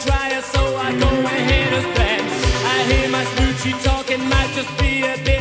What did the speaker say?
try it, so I go ahead and spend. I hear my smoochie talking, might just be a bit.